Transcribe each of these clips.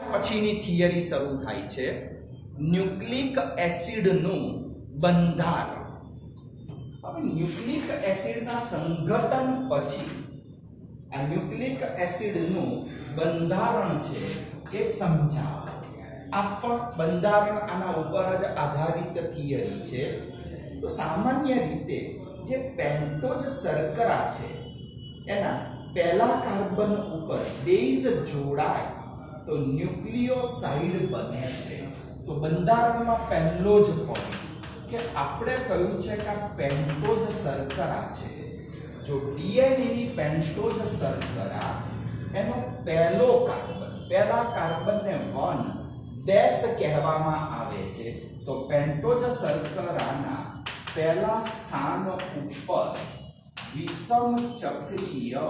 પછીની થિયરી શરૂ થાય છે. ન્યુક્લિક એસિડનું બંધારણ. હવે ન્યુક્લિક એસિડના સંઘટન પછી આ ન્યુક્લિક એસિડનું બંધારણ છે એ સમજાવે. આ પણ બંધારણ આના ઉપર જ આધારિત થિયરી છે. તો સામાન્ય રીતે જે પેન્ટોઝ શર્કરા છે, એના પહેલા કાર્બન ઉપર બેઝ જોડાય તો ન્યુક્લિયોસાઇડ બને છે. તો બંધારણમાં પહેલો જ પોઈન્ટ કે આપણે કહ્યું છે કે આ પેન્ટોજ શર્કરા છે. જો ડીએનએ ની પેન્ટોજ શર્કરા, એનો પહેલો કાર્બન, પહેલા કાર્બનને વન ડેશ કહેવામાં આવે છે, તો પેન્ટોજ શર્કરાના પહેલા સ્થાન ઉપર વિષમ ચક્રીય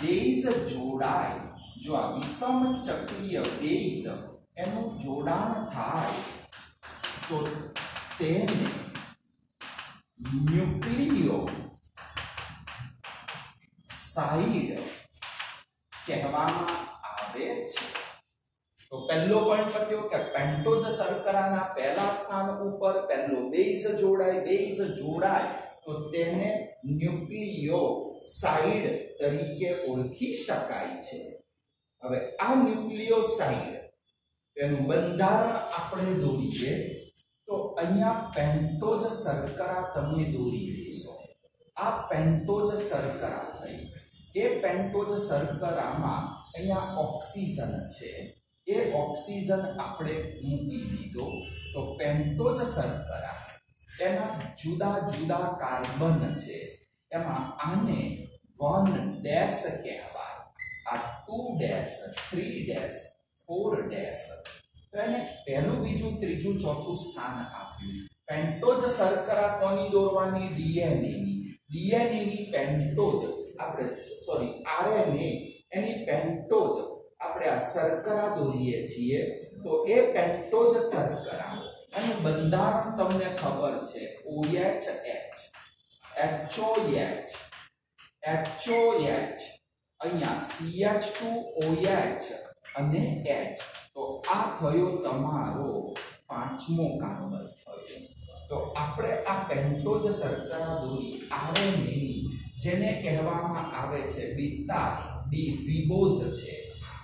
બેઝ જોડાય જો આ વિષમ ચક્રીય બેઝ એનું જોડાણ થાય, તો તેને ન્યુક્લિયો સાઇડ કહેવામાં આવે છે. તો પહેલો પોઈન્ટ બત્યો કે પેન્ટોઝ શર્કરાના પહેલા સ્થાન ઉપર પહેલો બેઝ જોડાય બેઝ જોડાય, તો તેને ન્યુક્લિયો સાઇડ તરીકે ઓળખી શકાય છે. હવે આ ન્યુક્લિયોસાઇડ એનું બંધારણ આપણે દોરીએ, તો અહીંયા પેન્ટોઝ શર્કરા તમે દોરી દેશો આ પેન્ટોઝ શર્કરા થઈ. એ પેન્ટોઝ શર્કરામાં અહીંયા ઓક્સિજન છે. એ ઓક્સિજન આપણે મૂકી દીધો. તો પેન્ટોઝ શર્કરા એના જુદા જુદા કાર્બન છે. એમાં આને વન ડેશ કહેવાય. Two dash three dash four dash તો એને પહેલું, બીજું, ત્રીજું, ચોથું સ્થાન આપ્યું. પેન્ટોજ શર્કરા કોની દોરવાની ડીએનએ ની ડીએનએ ની પેન્ટોજ આપણે સોરી આરએનએ, એની પેન્ટોજ આપણે આ શર્કરા દોરીએ છીએ. તો એ પેન્ટોજ શર્કરા અને બંધારણ તમને ખબર છે OH HOH HOH અહીંયા CH2OH અને H તો આ થયો તમારો પાંચમો કાર્બન થયો. તો આપણે આ પેન્ટોઝ શર્કરા દોરી આરએનએ ની જેને કહેવામાં આવે છે બીટા ડી રિબોઝ છે.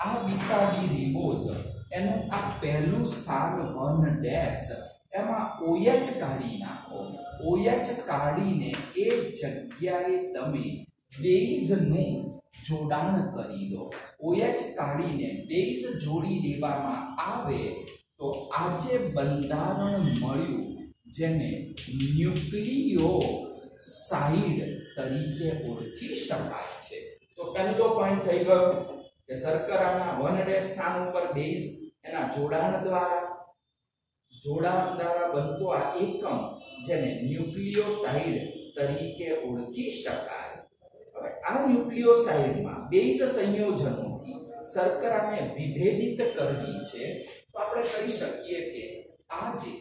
આ બીટા ડી રિબોઝ, એનું આ પહેલું સ્થાન 1 ડેશ, એમાં OH કાઢી નાખો. OH કાઢીને એ જગ્યાએ તમે બેઝનું જોડાણ કરી દો OH કાઢીને બેઝ જોડી દેવામાં આવે તો આજે બંધારણ મળ્યું જેને ન્યુક્લિયો સાઇડ તરીકે ઓળખી શકાય છે. તો પહેલો પોઈન્ટ થઈ ગયો કે શર્કરાના વન ડેશ સ્થાન ઉપર બેઝ એના જોડાણ દ્વારા. જોડાણ દ્વારા બનતો આ એકમ જેને ન્યુક્લિયોસાઇડ તરીકે ઓળખી શકાય. હવે આ ન્યુક્લિયોસાઇડમાં બેઝ સંયોજનોથી શર્કરાને વિભેદિત કરવી છે, તો આપણે કહી શકીએ કે આ જે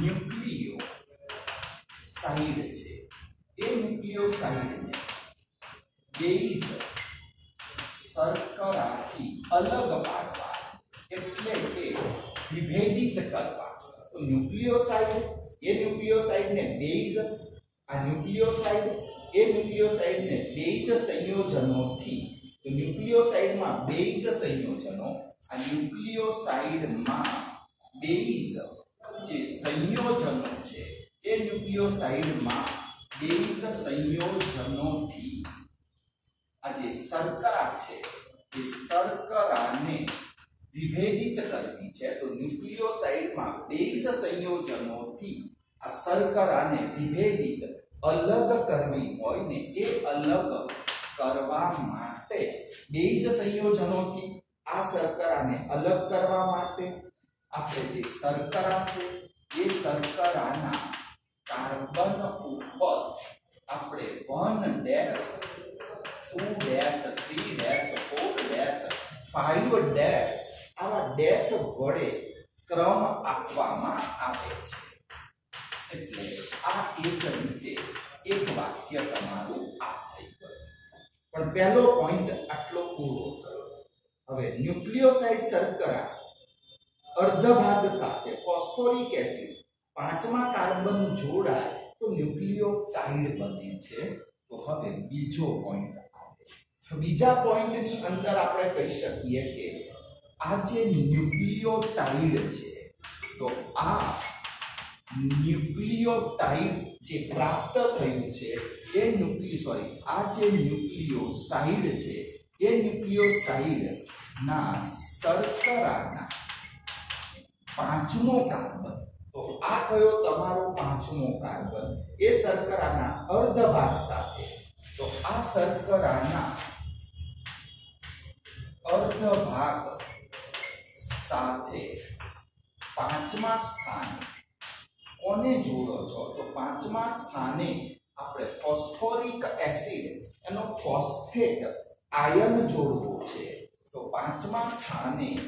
ન્યુક્લિયો સાઇડ છે, એ ન્યુક્લિયોસાઇડને બેઝ શર્કરાથી અલગ પાડવા એટલે કે વિભેદિત કરવા. તો ન્યુક્લિયોસાઇડ એ ન્યુક્લિયોસાઇડને બેઝ, આ ન્યુક્લિયોસાઇડ એ ન્યુક્લિયોસાઇડને બેઝ સંયોજનોથી, તો ન્યુક્લિયોસાઇડમાં બેઝ સંયોજનો, આ ન્યુક્લિયોસાઇડમાં બેઝ જે સંયોજનો છે, એ ન્યુક્લિયોસાઇડમાં બેઝ સંયોજનોથી આ જે શર્કરા છે, એ શર્કરાને વિભેદિત કરવી છે. તો ન્યુક્લિયોસાઇડમાં બેઝ સંયોજનોથી આ શર્કરાને વિભેદિત અલગ કરવી હોય ને એ અલગ કરવા માટે જ. બેઝ સંયોજનોથી આ શર્કરાને અલગ કરવા માટે આપણે જે શર્કરા છે, એ શર્કરાના કાર્બન ઉપર આપણે one dash, two dash, three dash, four dash, five dash આવા ડેશ વડે ક્રમ આપવામાં આવે છે. એટલે આ એક રીતે એક વાક્ય તમારું આ થઈ ગયું પણ પહેલો પોઈન્ટ આટલો પૂરો થયો. હવે ન્યુક્લિયોસાઇડ શર્કરા અર્ધ ભાગ સાથે ફોસ્ફોરિક એસિડ પાંચમા કાર્બન જોડાય તો ન્યુક્લિયોટાઇડ બને છે. તો હવે બીજો પોઈન્ટ આવે બીજા પોઈન્ટની અંદર આપણે કહી શકીએ કે આ જે ન્યુક્લિયોટાઇડ છે, તો આ ન્યુક્લિયોટાઇડ જે પ્રાપ્ત થયું છે, એ ન્યુક્લિયો સોરી આ જે ન્યુક્લિયોસાઇડ છે, એ ન્યુક્લિયોસાઇડ ના શર્કરાના પાંચમો કાર્બન. તો આ કયો તમારો પાંચમો કાર્બન. એ શર્કરાના અર્ધ ભાગ સાથે. તો આ શર્કરાના અર્ધ ભાગ સાથે પાંચમા સ્થાને કોને જોડો છો? તો પાંચમા સ્થાને આપણે ફોસ્ફોરિક એસિડ, એનો ફોસ્ફેટ આયન જોડવો છે. તો પાંચમા સ્થાને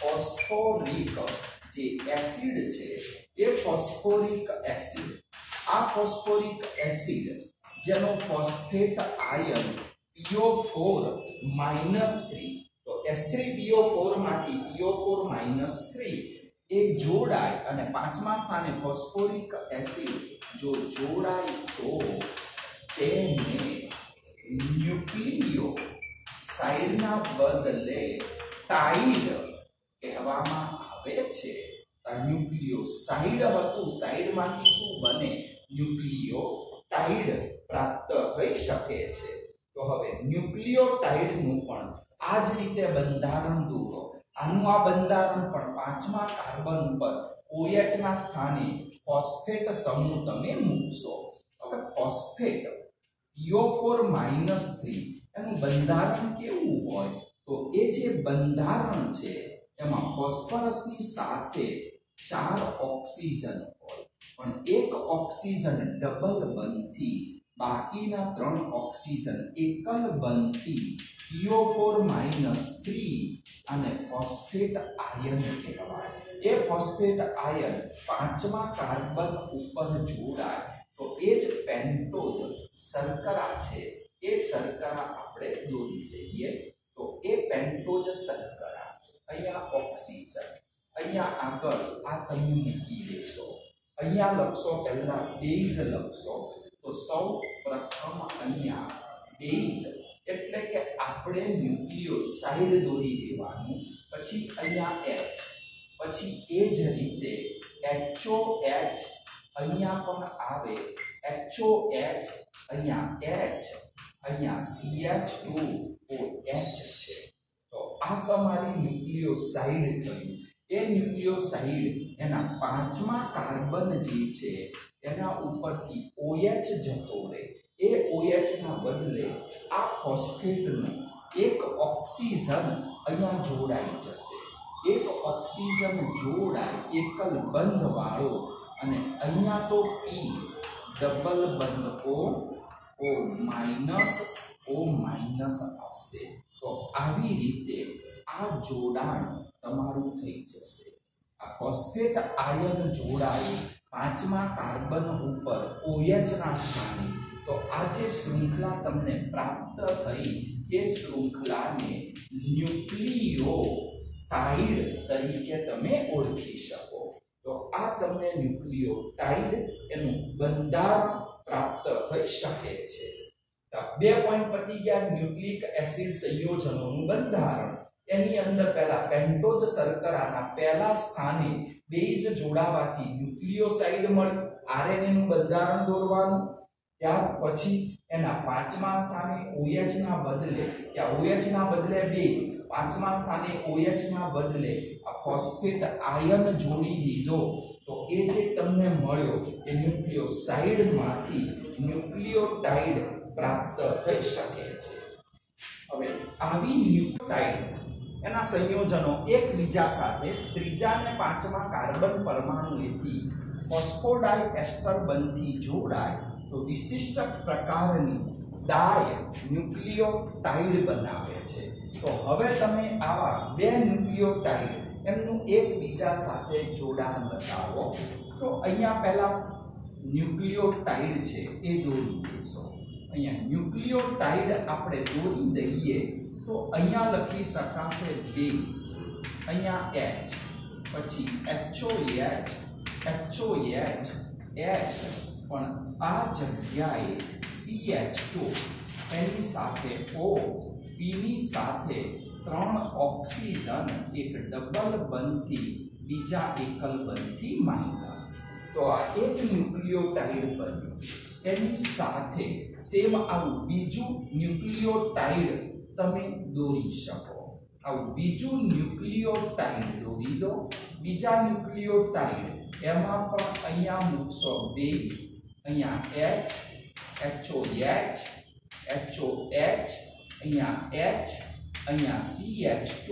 ફોસ્ફોરિક જે એસિડ છે, એ ફોસ્ફોરિક એસિડ. આ ફોસ્ફોરિક એસિડ, જેનો ફોસ્ફેટ આયન PO4 3 તો S3PO4 માંથી PO4 3 એ જોડાય અને પાંચમા સ્થાને ફોસ્ફોરિક એસિડ જો જોડાય તો તેને ન્યુક્લિયો સાઇડના બદલે ટાઇડ કહેવામાં આવે છે. ન્યુક્લિયો સાઇડ હતું. સાઇડમાંથી શું બને? ન્યુક્લિયો ટાઇડ પ્રાપ્ત થઈ શકે છે. તો હવે ન્યુક્લિયોટાઇડનું પણ આ જ રીતે બંધારણ દોરો. આનું આ બંધારણ પણ પાંચમા કાર્બન ઉપર OH ના સ્થાને ફોસ્ફેટ સમૂહ તમે મૂકશો. હવે ફોસ્ફેટ PO4 3 એનું બંધારણ કેવું હોય? તો એ જે બંધારણ છે, એમાં ફોસ્ફરસની સાથે ચાર ઓક્સિજન હોય. પણ એક ઓક્સિજન ડબલ બંધથી બાકીના ત્રણ ઓક્સિજન એકલ બનતી PO4 3 અને ફોસ્ફેટ આયન કહેવાય. એ ફોસ્ફેટ આયન પાંચમા કાર્બન ઉપર જોડાય તો એ જ પેન્ટોઝ શર્કરા છે. એ શર્કરા આપણે દોરી દઈએ તો એ પેન્ટોઝ શર્કરા. અહીંયા ઓક્સિજન, અહીંયા આગળ આ તમે મૂકી દેશો. અહીંયા લખશો પહેલા બેઝ લખશો. તો સૌ પ્રથમ અહીંયા બેઝ એટલે કે આપણે ન્યુક્લિયોસાઇડ દોરી દેવાનું, પછી અહીંયા એચ પછી એ જ રીતે HOH અહીંયા પણ આવે HOH અહીંયા H, અહીંયા CH2OH છે. તો આ તમારી ન્યુક્લિયોસાઇડ થયું એ ન્યુક્લિયોસાઇડ એના પાંચમા કાર્બન જે છે, એના ઉપરથી OH જતો રહે. એ OH ના બદલે આ ફોસ્ફેટનું એક ઓક્સિજન અહીંયા જોડાઈ જશે. એક ઓક્સિજન જોડાય એકલ બંધ વાળો અને અહીંયા તો પી ડબલ બંધ ઓ ઓ માઇનસ ઓ માઇનસ આવશે. તો આવી રીતે આ જોડાણ તમારું થઈ જશે. આ ફોસ્ફેટ આયન જોડાઈ પાંચમા કાર્બન ઉપર ઓએચના સ્થાને. તો આ જે શૃંખલા તમને પ્રાપ્ત થઈ એ શૃંખલાને ન્યુક્લિયો ટાઇડ તરીકે તમે ઓળખી શકો. તો આ તમને ન્યુક્લિયો ટાઇડ એનું બંધારણ પ્રાપ્ત થઈ શકે છે. બે પોઈન્ટ પતી ગયા ન્યુક્લિક એસિડ સંયોજનોનું બંધારણ. એની અંદર પહેલા પેન્ટોઝ શર્કરાના પહેલા સ્થાને બેઝ જોડાવાથી ન્યુક્લિયોસાઇડ મળ્યું આરએનએ નું બંધારણ દોરવાનું, ત્યાર પછી એના પાંચમા સ્થાને OH ના બદલે, કે OH ના બદલે બેઝ, પાંચમા સ્થાને OH ના બદલે આ ફોસ્ફેટ આયન જોડી દીધો. તો એ જે તમને મળ્યો એ ન્યુક્લિયોસાઇડમાંથી ન્યુક્લિયોટાઇડ પ્રાપ્ત થઈ શકે છે. હવે આવી ન્યુક્લિયોટાઇડ એના સંયોજનો એકબીજા સાથે ત્રીજા અને પાંચમા કાર્બન પરમાણુએથી ફોસ્ફોડાયએસ્ટર બનથી જોડાય તો વિશિષ્ટ પ્રકારની ડાય ન્યુક્લિયોટાઇડ બનાવે છે. તો હવે તમે આવા બે ન્યુક્લિયોટાઇડ એમનું એકબીજા સાથે જોડાણ બતાવો. તો અહીંયા પહેલા ન્યુક્લિયોટાઇડ છે, એ દોરી દેશો અહીંયા ન્યુક્લિયોટાઇડ આપણે દોરી દઈએ તો અહીંયા લખી શકાશે બેઝ અહીંયા એચ પછી HOH HOH H પણ આ જગ્યાએ CH2 એની સાથે O P ની સાથે ત્રણ ઓક્સિજન એક ડબલ બંધથી બીજા એકલ બંધથી માઇનસ તો આ એક ન્યુક્લિયોટાઇડ બન્યું એની સાથે સેમ આવું બીજું ન્યુક્લિયોટાઇડ તમે દોરી શકો. આવું બીજું ન્યુક્લિયોટાઇડ દોરી દો. બીજા ન્યુક્લિયોટાઇડ એમાં પણ અહીંયા મૂકશો બેઝ. અહીંયા H H O H H O H અહીંયા એચ અહીંયા CH2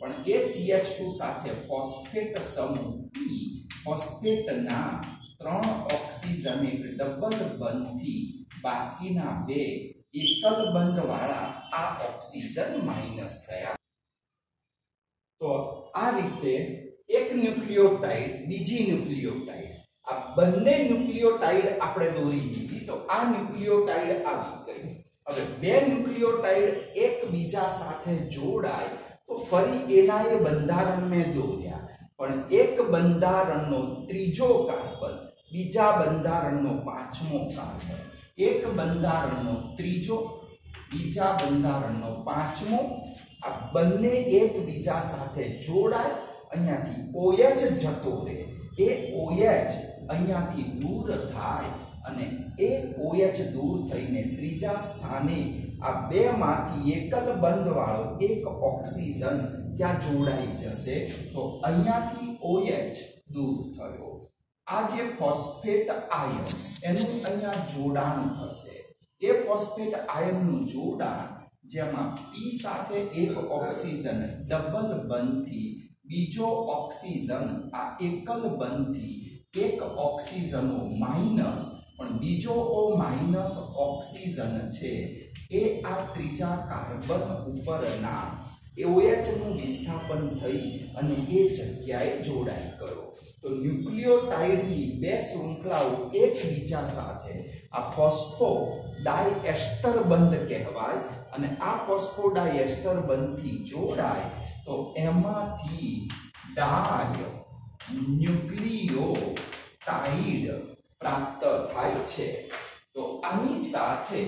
પણ એ CH2 સાથે ફોસ્ફેટ સમૂહ પી ફોસ્ફેટના ત્રણ ઓક્સિજન એક ડબલ બંધથી બાકીના બે એકલ બંધ વાળા આ ઓક્સિજન માઇનસ થયા. તો આ રીતે એક ન્યુક્લિયોટાઇડ બીજી ન્યુક્લિયોટાઇડ આ બંને ન્યુક્લિયોટાઇડ આપણે દોરી લીધી, તો આ ન્યુક્લિયોટાઇડ આવી ગઈ હવે બે ન્યુક્લિયોટાઇડ એકબીજા સાથે જોડાય, તો ફરી એના એ બંધારણ મેં દોર્યા. પણ એક બંધારણનો ત્રીજો કાર્બન, બીજા બંધારણનો પાંચમો કાર્બન. એક બંધારણનો ત્રીજો, બીજા બંધારણનો પાંચમો, આ બંને એકબીજા સાથે જોડાય, અહીંયાથી OH જતો રહે. એ OH અહીંયાથી દૂર થાય અને એ OH દૂર થઈને ત્રીજા સ્થાને આ બેમાંથી એકલ બંધવાળો એક ઓક્સિજન ત્યાં જોડાઈ જશે. તો અહીંયાથી OH દૂર થયો. આ જે ફોસ્ફેટ આયન, એનું અહીંયા જોડાણ થશે. એ ફોસ્ફેટ આયનનું જોડાણ, જેમાં P સાથે એક ઓક્સિજન ડબલ બંધથી બીજો ઓક્સિજન આ એકલ બંધથી એક ઓક્સિજનો માઇનસ, પણ બીજો ઓ માઇનસ ઓક્સિજન છે. એ આ ત્રીજા કાર્બન ઉપરના OH વિસ્થાપન થઈ અને એ જગ્યાએ જોડાઈ ગયો. તો ન્યુક્લિયોટાઇડની બે શૃંખલાઓ એકબીજા સાથે આ ફોસ્ફો ડાયએસ્ટર બંધ કહેવાય અને આ ફોસ્ફો ડાયએસ્ટર બંધથી જોડાય તો એમાંથી ડાય ન્યુક્લિયોટાઇડ પ્રાપ્ત થાય છે. તો આની સાથે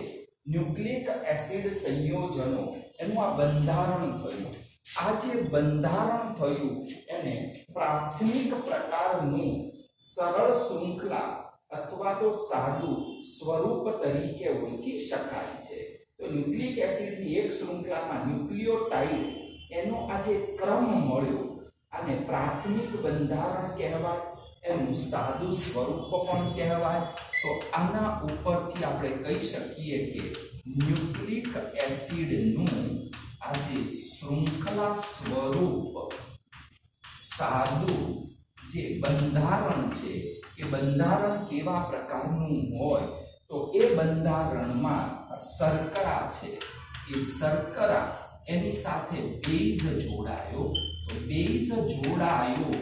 ન્યુક્લિક એસિડ સંયોજનો એનું આ બંધારણ થયું. આ જે બંધારણ થયું એને પ્રાથમિક પ્રકારનું સરળ શૃંખલા અથવા તો સાદું સ્વરૂપ તરીકે ઓળખી શકાય છે. તો ન્યુક્લિક એસિડની એક શૃંખલામાં ન્યુક્લિયોટાઇડ એનો આ જે ક્રમ મળ્યો આને પ્રાથમિક બંધારણ કહેવાય એનું સાદું સ્વરૂપ પણ કહેવાય. તો આના ઉપરથી આપણે કહી શકીએ કે ન્યુક્લિક એસિડનું આજે શૃંખલા સ્વરૂપ સાદું જે બંધારણ છે, એ બંધારણ કેવા પ્રકારનું હોય? તો એ બંધારણમાં શર્કરા છે, એ શર્કરા એની સાથે બેઝ જોડાયો, તો બેઝ જોડાયો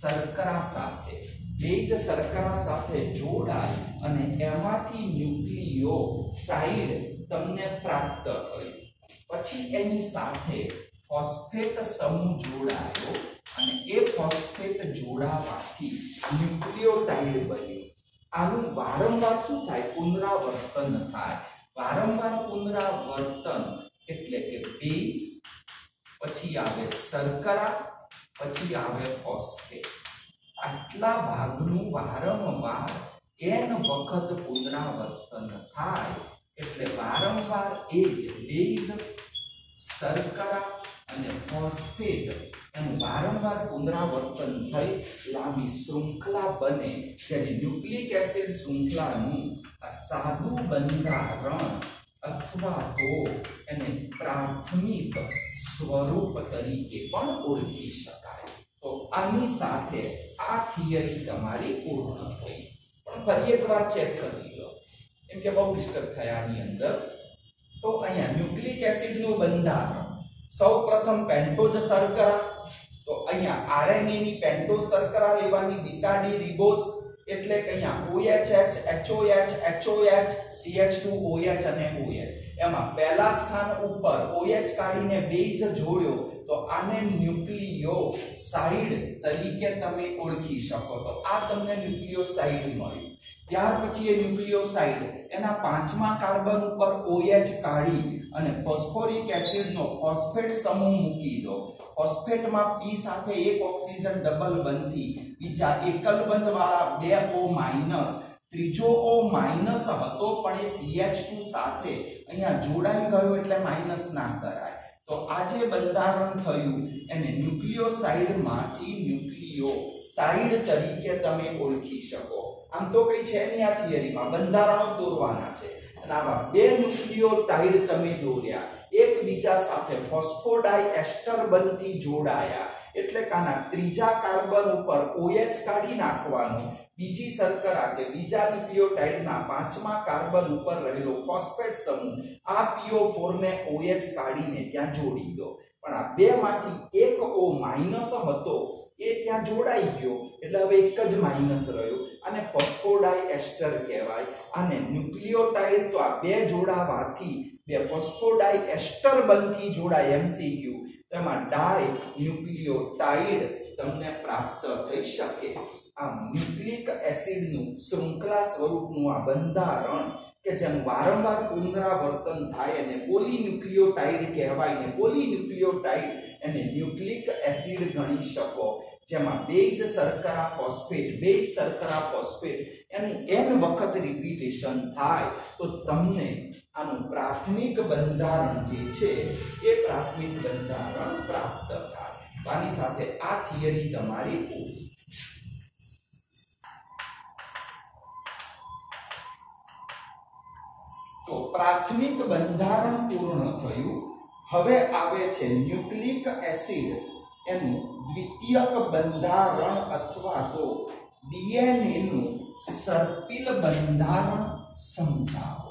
શર્કરા સાથે. બેઝ શર્કરા સાથે જોડાય અને એમાંથી ન્યુક્લિયો સાઇડ તમને પ્રાપ્ત થયું. પછી એની સાથે ફોસ્ફેટ સમૂહ જોડાયો અને એ ફોસ્ફેટ જોડાવાથી ન્યુક્લિયોટાઇડ બન્યો. આનું વારંવાર શું થાય? પુનરાવર્તન થાય. વારંવાર પુનરાવર્તન આવે શર્કરા પછી આવે ફોસ્ફેટ આટલા ભાગનું વારંવાર n વખત પુનરાવર્તન થાય એટલે વારંવાર એ જ બેઝ શર્કરા અને ફોસ્ફેટ એનું વારંવાર પુનરાવર્તન થઈ લાંબી શૃંખલા બને ત્યારે ન્યુક્લિક એસિડ શૃંખલાનું આ સાદું બંધારણ અથવા તો એને પ્રાથમિક સ્વરૂપ તરીકે પણ ઓળખી શકાય તો આની સાથે આ થિયરી તમારી પૂર્ણ થઈ પણ ફરી એકવાર ચેક કરી લો એમ કે બહુ ડિસ્ટર્બ થયા આની અંદર તો અહીંયા ન્યુક્લિક એસિડનું બંધારણ સૌ પ્રથમ પેન્ટોઝ શર્કરા તો અહીંયા આરએનએ ની પેન્ટોઝ શર્કરા લેવાની બીટા ડી રિબોઝ એટલે કે અહીંયા OH HOH HOH CH2OH અને OH એમાં પહેલા સ્થાન ઉપર OH કાઢીને બેઝ જોડ્યો, તો આને ન્યુક્લિયોસાઇડ તરીકે તમે ઓળખી શકો. તો આ તમને ન્યુક્લિયોસાઇડ મળ્યું. ત્યાર પછી એ ન્યુક્લિયોસાઇડ એના પાંચમા કાર્બન ઉપર OH કાઢી અને ફોસ્ફોરિક એસિડનો ફોસ્ફેટ સમૂહ મૂકી દો. ફોસ્ફેટમાં P સાથે એક ઓક્સિજન ડબલ બંધથી બીજા એકલ બંધ વાળા બે O- ત્રીજો O માઇનસ હતો પણ એ CH2 સાથે અહીંયા જોડાઈ ગયો એટલે માઇનસ ના કરાય. તો આ જે બંધારણ થયું, એને ન્યુક્લિયોસાઇડમાંથી ન્યુક્લિયોટાઇડ તરીકે તમે ઓળખી શકો. આમ તો કઈ છે નહીં આ થિયરીમાં, બંધારણો દોરવાના છે. અને આવા બે ન્યુક્લિયોટાઇડ તમે દોર્યા. એકબીજા સાથે ફોસ્ફોડાઈ એસ્ટર બંધથી જોડાયા. એટલે કાના ત્રીજા કાર્બન ઉપર OH કાઢી નાખવાનું. બીજી શર્કરા કે બીજા ન્યુક્લિયોટાઇડના પાંચમા કાર્બન ઉપર રહેલો ફોસ્ફેટ સમૂહ, આ PO4 ને OH કાઢીને ત્યાં જોડી દો. પણ આ બેમાંથી એક O માઇનસ હતો. એ ત્યાં જોડાઈ ગયો. એટલે હવે એક જ માઇનસ રહ્યો. અને ફોસ્ફોડાઈ એસ્ટર કહેવાય. અને ન્યુક્લિયોટાઇડ તો આ બે જોડાવાથી બે ફોસ્ફોડાઈ એસ્ટર બનતી જોડાય એમસીક્યુ. તેમાં ડાય ન્યુક્લિયોટાઇડ તમને પ્રાપ્ત થઈ શકે. આ ન્યુક્લિક એસિડનું શૃંખલા સ્વરૂપનું આ બંધારણ કે જેનું વારંવાર પુનરાવર્તન થાય અને પોલીન્યુક્લિયોટાઇડ કહેવાય ને પોલીન્યુક્લિયોટાઇડ એને ન્યુક્લિક એસિડ ગણી શકો. જેમાં બેઝ શર્કરા ફોસ્ફેટ, બેઝ શર્કરા ફોસ્ફેટ એનું n વખત રિપીટેશન થાય. તો તમને આનું પ્રાથમિક બંધારણ જે છે એ પ્રાથમિક બંધારણ પ્રાપ્ત થાય. આની સાથે આ થિયરી તમારી પૂરી તો પ્રાથમિક બંધારણ પૂર્ણ થયું. હવે આવે છે ન્યુક્લિક એસિડ. એનું દ્વિતીયક બંધારણ અથવા તો ડીએનએ નું સર્પિલ બંધારણ સમજાવો.